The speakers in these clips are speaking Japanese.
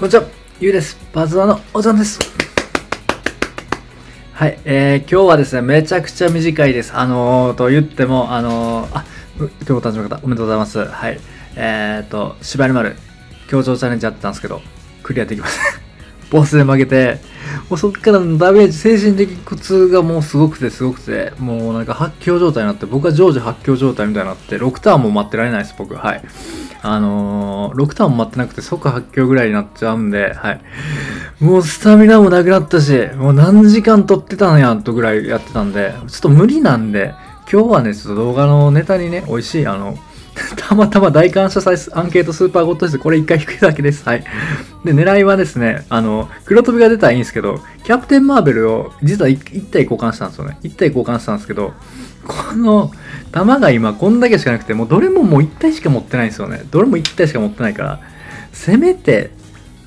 こんにちは、ゆうです。バズワのおじゃんです。はい、えー、今日はですね、めちゃくちゃ短いです。あのー、と言っても、あのー、あ、今日お誕生日の方、おめでとうございます。はい。えーと、芝居丸、協調チャレンジやってたんですけど、クリアできません。ボスで負けて、もうそっからのダメージ、精神的苦痛がもうすごくてすごくて、もうなんか発狂状態になって、僕は常時発狂状態みたいになって、6ターンも待ってられないです、僕。はい。あのー、6ターンも待ってなくて即発狂ぐらいになっちゃうんで、はい。もうスタミナもなくなったし、もう何時間撮ってたんやんとぐらいやってたんで、ちょっと無理なんで、今日はね、ちょっと動画のネタにね、美味しい、あの、たまたま大感謝祭アンケートスーパーゴッドです。これ一回引くだけです。はい。で、狙いはですね、あの、黒飛びが出たらいいんですけど、キャプテンマーベルを実は 1, 体交換したんですよね。1体交換したんですけど、この弾が今こんだけしかなくて、もうどれももう1体しか持ってないんですよね。どれも1体しか持ってないから、せめて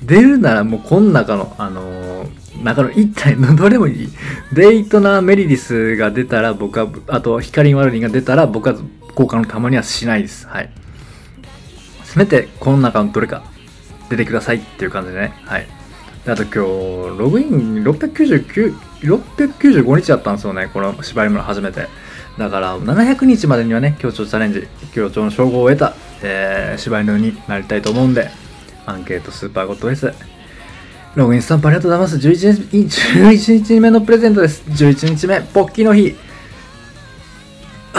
出るならもうこの中の、あのー、中の1体の どれもいい。デイトナー・メリディスが出たら僕は、あとヒカリン・ワルリンが出たら僕は交換のたまにはしないです。はい。せめてこの中のどれか出てくださいっていう感じでね。はい。であと今日、ログイン699、695日だったんですよね。この縛り物初めて。だから700日までにはね、協調チャレンジ、協調の称号を得た、えー、柴犬になりたいと思うんで、アンケートスーパーゴッドです。ログインスタンプありがとうございます。11日 ,11 日目のプレゼントです。11日目、ポッキーの日。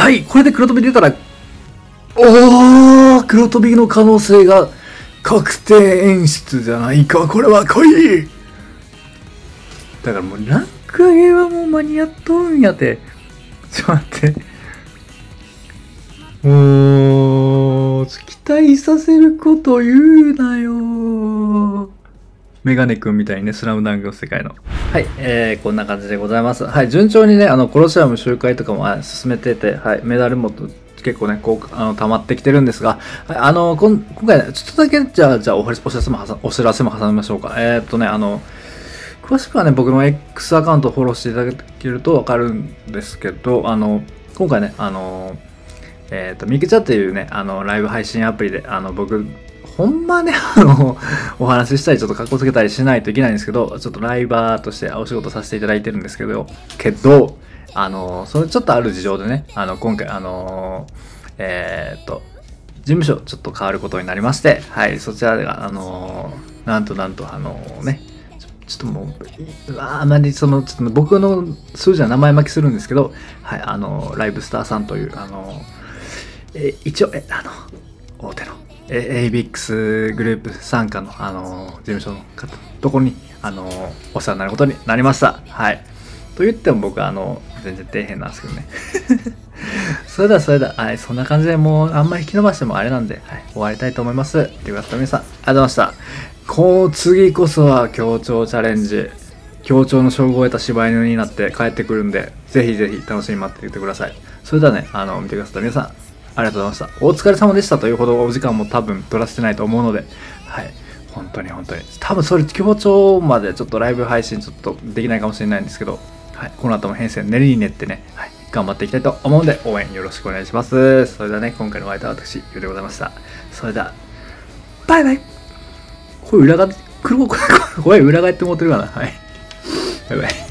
はい、これで黒飛び出たら、おー黒飛びの可能性が確定演出じゃないか。これは来いだからもうランク上げはもう間に合っとんやて。ちょっと待って。もう、期待させること言うなよ。メガネくんみたいにね、スラムダンクの世界の。はい、えー、こんな感じでございます。はい、順調にね、あの、コロシアム集会とかも進めてて、はい、メダルも結構ね、こう、あの、溜まってきてるんですが、はい、あの、こん今回、ね、ちょっとだけ、じゃあ、じゃあお、お知らせもお知らせも挟みましょうか。えー、っとね、あの、詳しくはね、僕の X アカウントをフォローしていただけるとわかるんですけど、あの、今回ね、あの、えっ、ー、と、ミクチャっていうね、あの、ライブ配信アプリで、あの、僕、ほんまね、あの、お話ししたり、ちょっと格好つけたりしないといけないんですけど、ちょっとライバーとしてお仕事させていただいてるんですけど、けど、あの、それちょっとある事情でね、あの、今回、あの、えっ、と、事務所ちょっと変わることになりまして、はい、そちらで、あの、なんとなんと、あのね、ちょっともう、あまりその、ちょっと僕の数字は名前巻きするんですけど、はい、あの、ライブスターさんという、あの、え一応、え、あの、手の、え、ABX グループ傘下の、あの、事務所の方、ところに、あの、お世話になることになりました。はい。と言っても僕は、あの、全然底辺なんですけどね。それではそれでは、はい、そんな感じでもうあんまり引き伸ばしてもあれなんで、はい、終わりたいと思います。ということ皆さん、ありがとうございました。こう次こそは協調チャレンジ協調の称号を得た柴犬になって帰ってくるんでぜひぜひ楽しみに待っていてくださいそれではねあの見てくださった皆さんありがとうございました。お疲れ様でしたというほどお時間も多分取らせてないと思うのではい。本当に本当に。多分それ協調までちょっとライブ配信ちょっとできないかもしれないんですけど、はい、この後も編成練りに練ってね、はい、頑張っていきたいと思うんで応援よろしくお願いします。それではね今回のお相手は私ゆうでございました。それではバイバイ。これ裏側、黒、これ裏返って持ってるかな。はい。バイバイ。